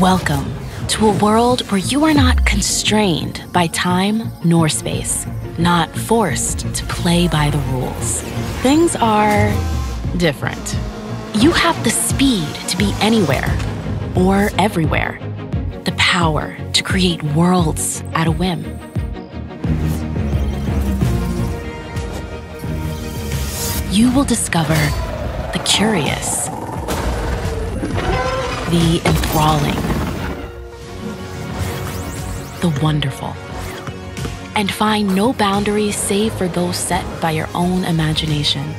Welcome to a world where you are not constrained by time nor space, not forced to play by the rules. Things are different. You have the speed to be anywhere or everywhere, the power to create worlds at a whim. You will discover the curious, the enthralling, the wonderful, and find no boundaries save for those set by your own imagination.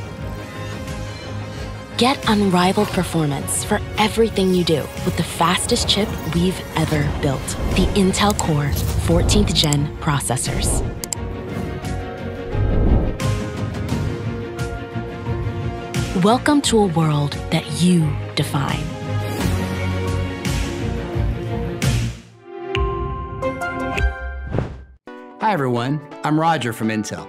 Get unrivaled performance for everything you do with the fastest chip we've ever built the Intel Core 14th Gen processors. Welcome to a world that you define. Hi, everyone. I'm Roger from Intel.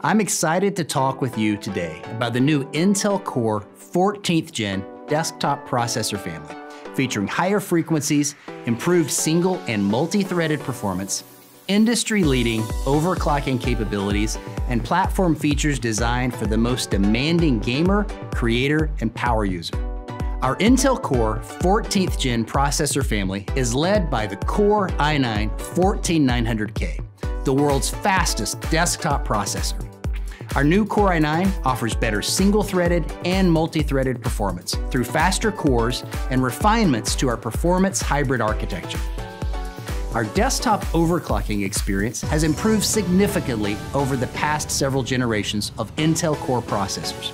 I'm excited to talk with you today about the new Intel Core 14th Gen desktop processor family, featuring higher frequencies, improved single and multi threaded performance, industry leading overclocking capabilities, and platform features designed for the most demanding gamer, creator, and power user. Our Intel Core 14th Gen processor family is led by the Core i9 14900K, the world's fastest desktop processor. Our new Core i9 offers better single-threaded and multi-threaded performance through faster cores and refinements to our performance hybrid architecture. Our desktop overclocking experience has improved significantly over the past several generations of Intel Core processors.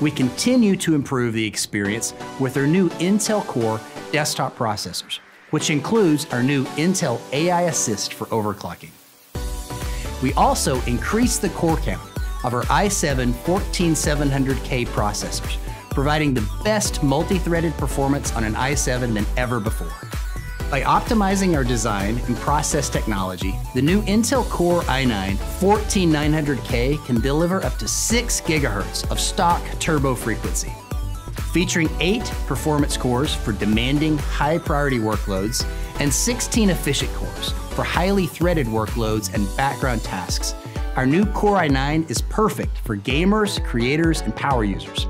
We continue to improve the experience with our new Intel Core desktop processors, which includes our new Intel AI Assist for overclocking. We also increased the core count of our i7 14700K processors, providing the best multi-threaded performance on an i7 than ever before. By optimizing our design and process technology, the new Intel Core i9 14900K can deliver up to 6 GHz of stock turbo frequency. Featuring 8 performance cores for demanding high priority workloads and 16 efficient cores for highly threaded workloads and background tasks, our new Core i9 is perfect for gamers, creators, and power users.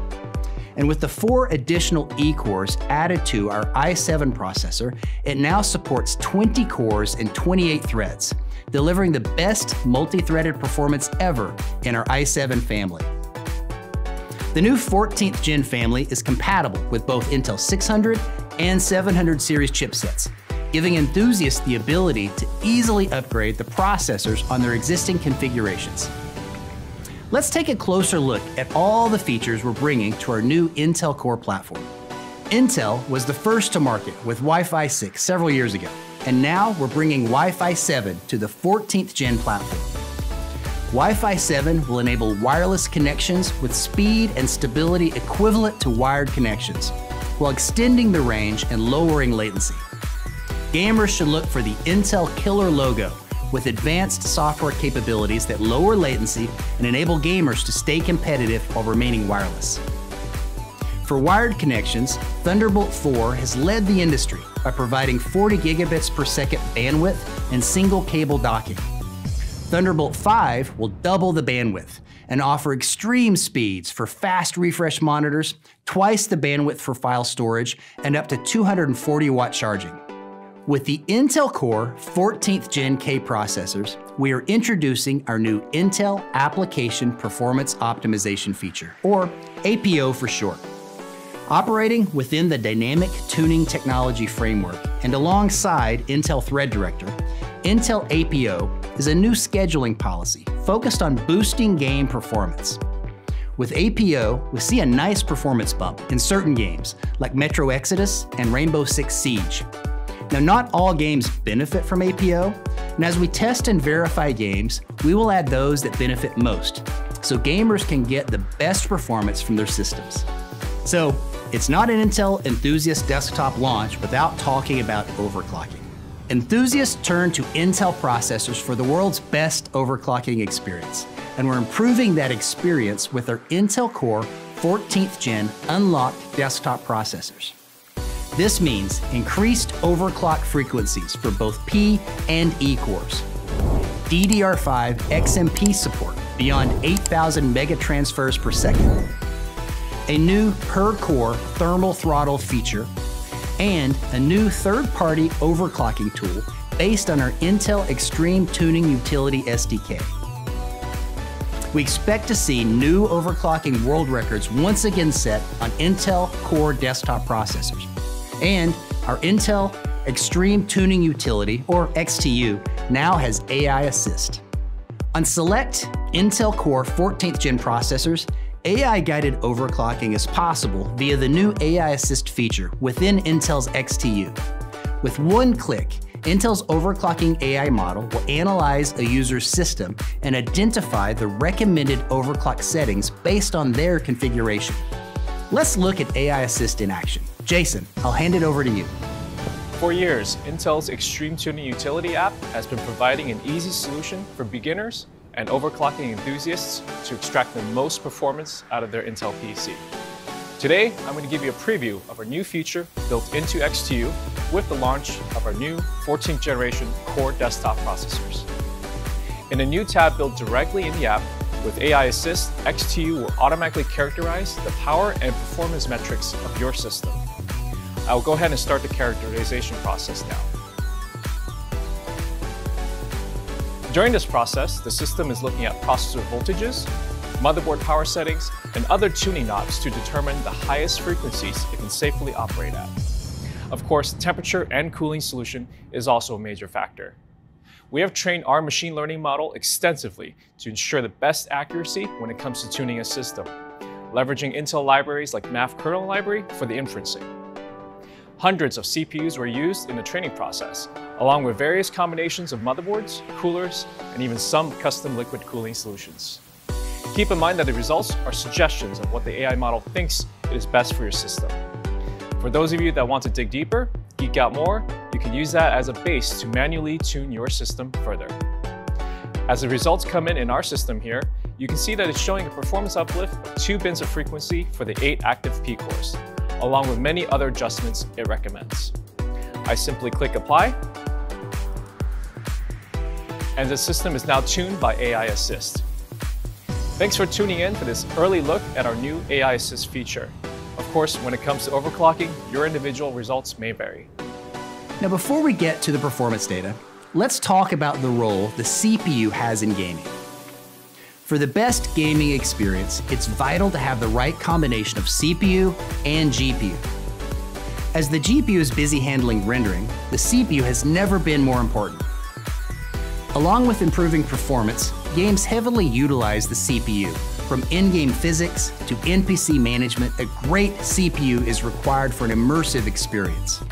And with the four additional E-cores added to our i7 processor, it now supports 20 cores and 28 threads, delivering the best multi-threaded performance ever in our i7 family. The new 14th Gen family is compatible with both Intel 600 and 700 series chipsets, giving enthusiasts the ability to easily upgrade the processors on their existing configurations. Let's take a closer look at all the features we're bringing to our new Intel Core platform. Intel was the first to market with Wi-Fi 6 several years ago, and now we're bringing Wi-Fi 7 to the 14th gen platform. Wi-Fi 7 will enable wireless connections with speed and stability equivalent to wired connections, while extending the range and lowering latency gamers should look for the Intel Killer logo with advanced software capabilities that lower latency and enable gamers to stay competitive while remaining wireless. For wired connections, Thunderbolt 4 has led the industry by providing 40 gigabits per second bandwidth and single cable docking. Thunderbolt 5 will double the bandwidth and offer extreme speeds for fast refresh monitors, twice the bandwidth for file storage, and up to 240 watt charging. With the Intel Core 14th Gen K processors, we are introducing our new Intel Application Performance Optimization feature, or APO for short. Operating within the Dynamic Tuning Technology Framework and alongside Intel Thread Director, Intel APO is a new scheduling policy focused on boosting game performance. With APO, we see a nice performance bump in certain games like Metro Exodus and Rainbow Six Siege, now, not all games benefit from APO, and as we test and verify games, we will add those that benefit most, so gamers can get the best performance from their systems. So, it's not an Intel enthusiast desktop launch without talking about overclocking. Enthusiasts turn to Intel processors for the world's best overclocking experience, and we're improving that experience with our Intel Core 14th Gen unlocked desktop processors. This means increased overclock frequencies for both P and E cores. DDR5 XMP support beyond 8,000 megatransfers per second. A new per core thermal throttle feature, and a new third party overclocking tool based on our Intel Extreme Tuning Utility SDK. We expect to see new overclocking world records once again set on Intel Core desktop processors. And our Intel Extreme Tuning Utility, or XTU, now has AI Assist. On select Intel Core 14th gen processors, AI guided overclocking is possible via the new AI Assist feature within Intel's XTU. With one click, Intel's overclocking AI model will analyze a user's system and identify the recommended overclock settings based on their configuration. Let's look at AI Assist in action. Jason, I'll hand it over to you. For years, Intel's Extreme Tuning Utility app has been providing an easy solution for beginners and overclocking enthusiasts to extract the most performance out of their Intel PC. Today, I'm going to give you a preview of our new feature built into XTU with the launch of our new 14th generation Core desktop processors. In a new tab built directly in the app, with AI Assist, XTU will automatically characterize the power and performance metrics of your system. I will go ahead and start the characterization process now. During this process, the system is looking at processor voltages, motherboard power settings, and other tuning knobs to determine the highest frequencies it can safely operate at. Of course, temperature and cooling solution is also a major factor. We have trained our machine learning model extensively to ensure the best accuracy when it comes to tuning a system, leveraging Intel libraries like Math Kernel Library for the inferencing. Hundreds of CPUs were used in the training process, along with various combinations of motherboards, coolers, and even some custom liquid cooling solutions. Keep in mind that the results are suggestions of what the AI model thinks is best for your system. For those of you that want to dig deeper, geek out more, you can use that as a base to manually tune your system further. As the results come in in our system here, you can see that it's showing a performance uplift of 2 bins of frequency for the 8 active P cores, along with many other adjustments it recommends. I simply click Apply, and the system is now tuned by AI Assist. Thanks for tuning in for this early look at our new AI Assist feature. Of course, when it comes to overclocking, your individual results may vary. Now, before we get to the performance data, let's talk about the role the CPU has in gaming. For the best gaming experience, it's vital to have the right combination of CPU and GPU. As the GPU is busy handling rendering, the CPU has never been more important. Along with improving performance, games heavily utilize the CPU. From in-game physics to NPC management, a great CPU is required for an immersive experience.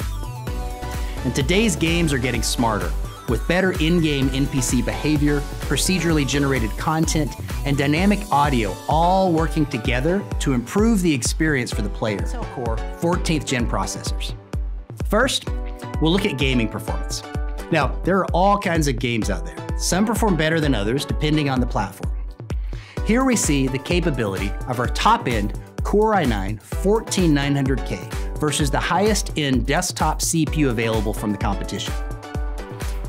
And today's games are getting smarter, with better in-game NPC behavior, procedurally generated content, and dynamic audio all working together to improve the experience for the player. Intel Core 14th gen processors. First, we'll look at gaming performance. Now, there are all kinds of games out there. Some perform better than others depending on the platform. Here we see the capability of our top-end Core i9 14900K versus the highest-end desktop CPU available from the competition.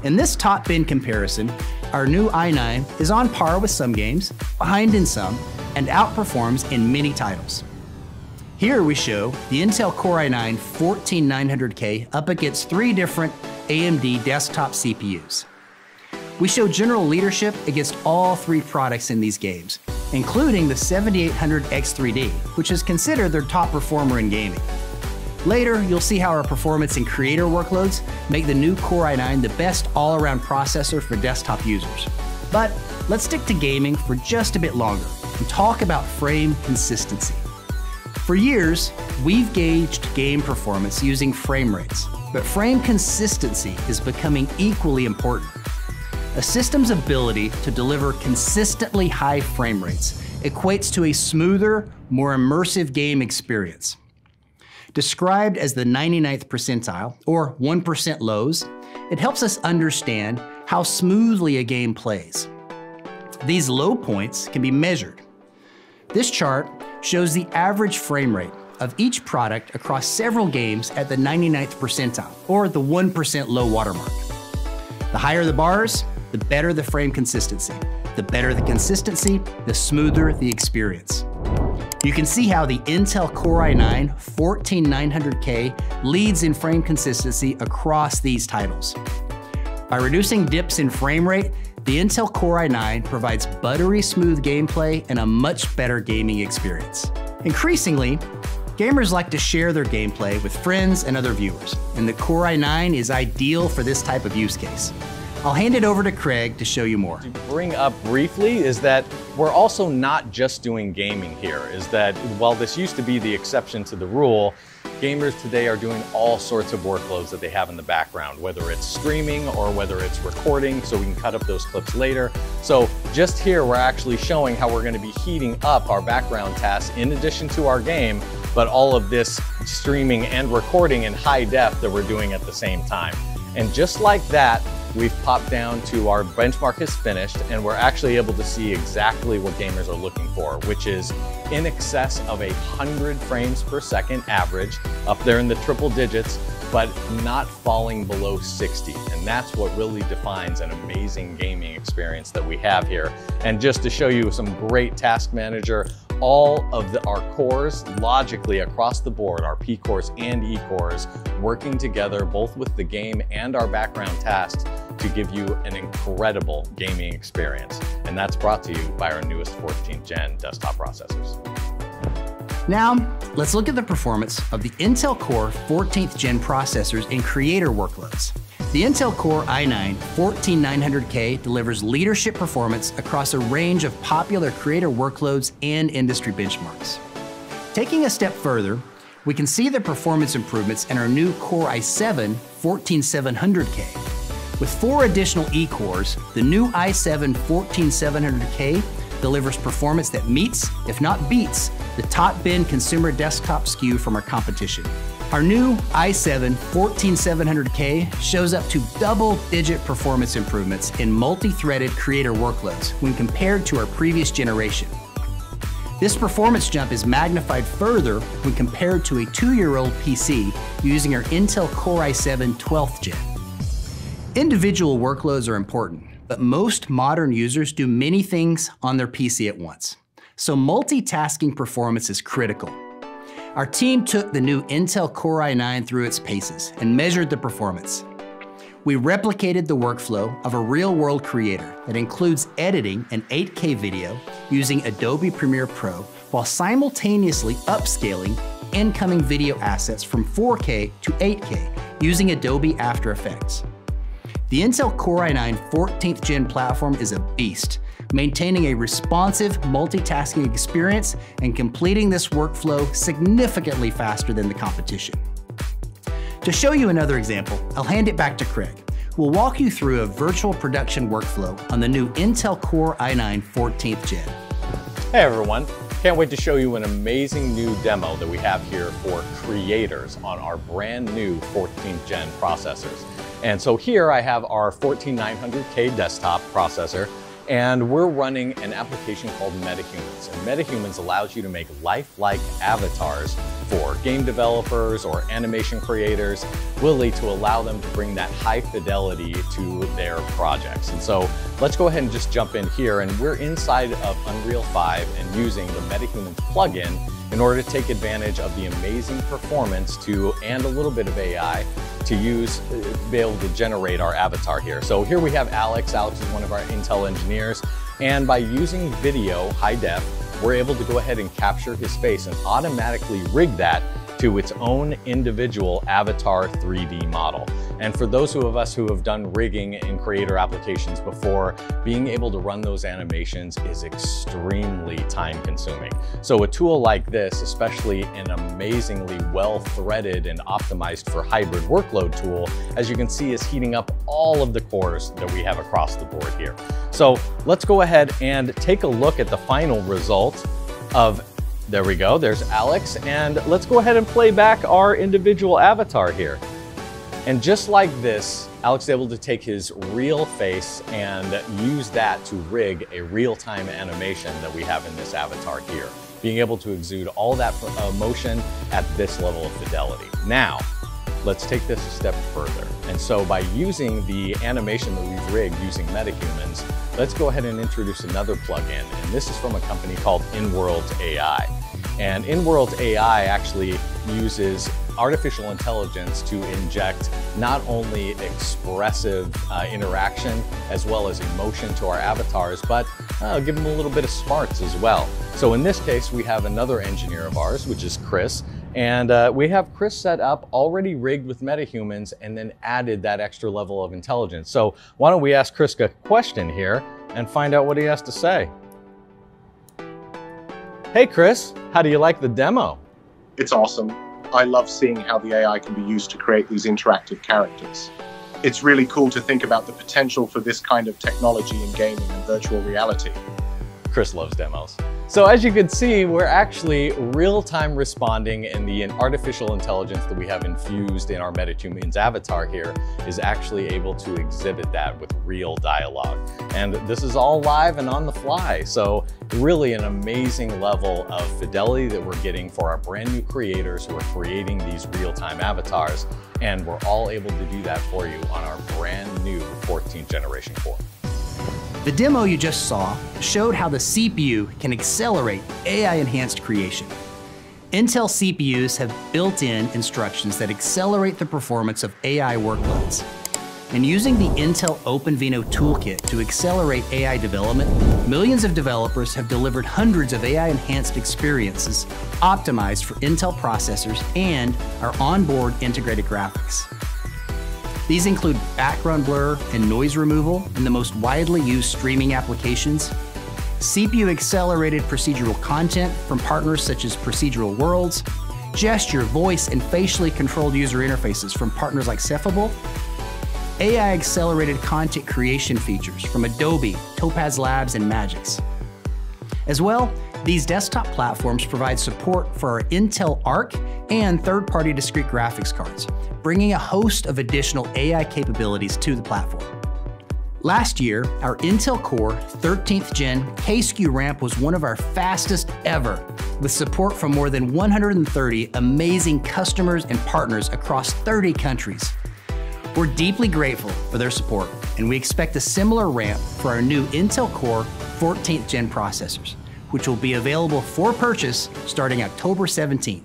In this top-end comparison, our new i9 is on par with some games, behind in some, and outperforms in many titles. Here we show the Intel Core i9 14900K up against three different AMD desktop CPUs. We show general leadership against all three products in these games, including the 7800X3D, which is considered their top performer in gaming. Later, you'll see how our performance in creator workloads make the new Core i9 the best all-around processor for desktop users. But let's stick to gaming for just a bit longer and talk about frame consistency. For years, we've gauged game performance using frame rates, but frame consistency is becoming equally important. A system's ability to deliver consistently high frame rates equates to a smoother, more immersive game experience. Described as the 99th percentile, or 1% lows, it helps us understand how smoothly a game plays. These low points can be measured. This chart shows the average frame rate of each product across several games at the 99th percentile, or the 1% low watermark. The higher the bars, the better the frame consistency. The better the consistency, the smoother the experience. You can see how the Intel Core i9 14900K leads in frame consistency across these titles. By reducing dips in frame rate, the Intel Core i9 provides buttery smooth gameplay and a much better gaming experience. Increasingly, gamers like to share their gameplay with friends and other viewers, and the Core i9 is ideal for this type of use case. I'll hand it over to Craig to show you more. To bring up briefly is that we're also not just doing gaming here, is that while this used to be the exception to the rule, gamers today are doing all sorts of workloads that they have in the background, whether it's streaming or whether it's recording, so we can cut up those clips later. So just here, we're actually showing how we're gonna be heating up our background tasks in addition to our game, but all of this streaming and recording in high def that we're doing at the same time. And just like that, we've popped down to our benchmark is finished and we're actually able to see exactly what gamers are looking for, which is in excess of a 100 frames per second average, up there in the triple digits, but not falling below 60. And that's what really defines an amazing gaming experience that we have here. And just to show you some great task manager all of the, our cores logically across the board, our P cores and E cores, working together both with the game and our background tasks to give you an incredible gaming experience. And that's brought to you by our newest 14th gen desktop processors. Now, let's look at the performance of the Intel Core 14th gen processors in creator workloads. The Intel Core i9 14900K delivers leadership performance across a range of popular creator workloads and industry benchmarks. Taking a step further, we can see the performance improvements in our new Core i7 14700K. With four additional E-cores, the new i7 14700K delivers performance that meets, if not beats, the top bin consumer desktop SKU from our competition. Our new i7 14700K shows up to double digit performance improvements in multi threaded creator workloads when compared to our previous generation. This performance jump is magnified further when compared to a two year old PC using our Intel Core i7 12th gen. Individual workloads are important, but most modern users do many things on their PC at once. So multitasking performance is critical. Our team took the new Intel Core i9 through its paces and measured the performance. We replicated the workflow of a real-world creator that includes editing an 8K video using Adobe Premiere Pro while simultaneously upscaling incoming video assets from 4K to 8K using Adobe After Effects. The Intel Core i9 14th gen platform is a beast maintaining a responsive multitasking experience and completing this workflow significantly faster than the competition. To show you another example, I'll hand it back to Craig, who will walk you through a virtual production workflow on the new Intel Core i9 14th gen. Hey everyone, can't wait to show you an amazing new demo that we have here for creators on our brand new 14th gen processors. And so here I have our 14900K desktop processor and we're running an application called MetaHumans. And MetaHumans allows you to make lifelike avatars for game developers or animation creators, really to allow them to bring that high fidelity to their projects. And so let's go ahead and just jump in here. And we're inside of Unreal 5 and using the MetaHumans plugin in order to take advantage of the amazing performance to and a little bit of AI to use, uh, be able to generate our avatar here. So here we have Alex. Alex is one of our Intel engineers. And by using video, high def, we're able to go ahead and capture his face and automatically rig that to its own individual avatar 3D model. And for those of us who have done rigging in creator applications before, being able to run those animations is extremely time consuming. So a tool like this, especially an amazingly well threaded and optimized for hybrid workload tool, as you can see is heating up all of the cores that we have across the board here. So let's go ahead and take a look at the final result of there we go, there's Alex. And let's go ahead and play back our individual avatar here. And just like this, Alex is able to take his real face and use that to rig a real-time animation that we have in this avatar here. being able to exude all that emotion at this level of fidelity. Now, let's take this a step further. And so by using the animation that we've rigged using MetaHumans, let's go ahead and introduce another plugin. And this is from a company called InWorld AI. And InWorld AI actually uses artificial intelligence to inject not only expressive uh, interaction as well as emotion to our avatars, but uh, give them a little bit of smarts as well. So in this case, we have another engineer of ours, which is Chris, and uh, we have Chris set up, already rigged with MetaHumans, and then added that extra level of intelligence. So why don't we ask Chris a question here and find out what he has to say. Hey Chris, how do you like the demo? It's awesome. I love seeing how the AI can be used to create these interactive characters. It's really cool to think about the potential for this kind of technology in gaming and virtual reality. Chris loves demos. So as you can see, we're actually real-time responding and the artificial intelligence that we have infused in our MetaHumans avatar here is actually able to exhibit that with real dialogue. And this is all live and on the fly. So really an amazing level of fidelity that we're getting for our brand new creators who are creating these real-time avatars. And we're all able to do that for you on our brand new 14th generation core. The demo you just saw showed how the CPU can accelerate AI-enhanced creation. Intel CPUs have built-in instructions that accelerate the performance of AI workloads. And using the Intel OpenVINO toolkit to accelerate AI development, millions of developers have delivered hundreds of AI-enhanced experiences optimized for Intel processors and our onboard integrated graphics. These include background blur and noise removal in the most widely used streaming applications, CPU accelerated procedural content from partners such as Procedural Worlds, gesture, voice, and facially controlled user interfaces from partners like Cephable, AI accelerated content creation features from Adobe, Topaz Labs, and Magix. As well, these desktop platforms provide support for our Intel Arc and third-party discrete graphics cards, bringing a host of additional AI capabilities to the platform. Last year, our Intel Core 13th Gen K-SKU ramp was one of our fastest ever, with support from more than 130 amazing customers and partners across 30 countries. We're deeply grateful for their support, and we expect a similar ramp for our new Intel Core 14th Gen processors which will be available for purchase starting October 17th.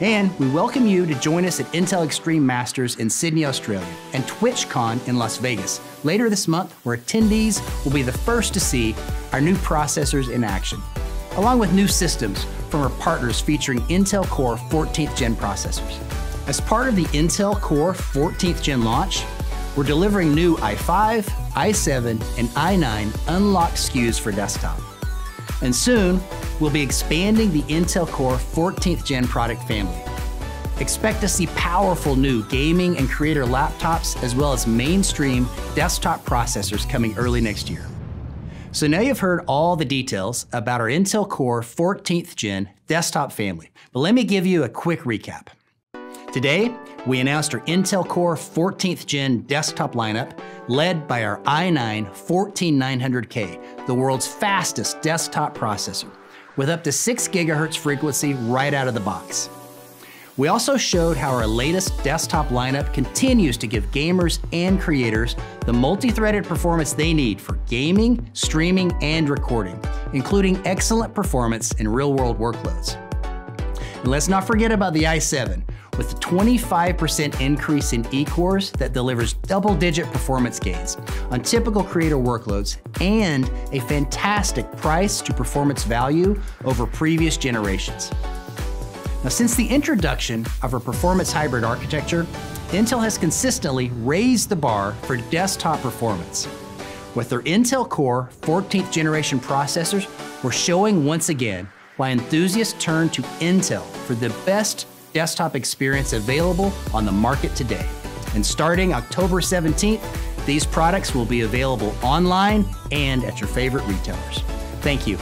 And we welcome you to join us at Intel Extreme Masters in Sydney, Australia, and TwitchCon in Las Vegas later this month, where attendees will be the first to see our new processors in action, along with new systems from our partners featuring Intel Core 14th Gen processors. As part of the Intel Core 14th Gen launch, we're delivering new i5, i7, and i9 unlocked SKUs for desktop. And soon, we'll be expanding the Intel Core 14th Gen product family. Expect to see powerful new gaming and creator laptops, as well as mainstream desktop processors coming early next year. So now you've heard all the details about our Intel Core 14th Gen desktop family, but let me give you a quick recap. Today, we announced our Intel Core 14th Gen desktop lineup, led by our i9 14900K, the world's fastest desktop processor, with up to 6 GHz frequency right out of the box. We also showed how our latest desktop lineup continues to give gamers and creators the multi-threaded performance they need for gaming, streaming, and recording, including excellent performance in real-world workloads. And let's not forget about the i7, with a 25% increase in E-cores that delivers double-digit performance gains on typical creator workloads and a fantastic price to performance value over previous generations. Now, since the introduction of our performance hybrid architecture, Intel has consistently raised the bar for desktop performance. With their Intel Core 14th generation processors, we're showing once again why enthusiasts turn to Intel for the best desktop experience available on the market today. And starting October 17th, these products will be available online and at your favorite retailers. Thank you.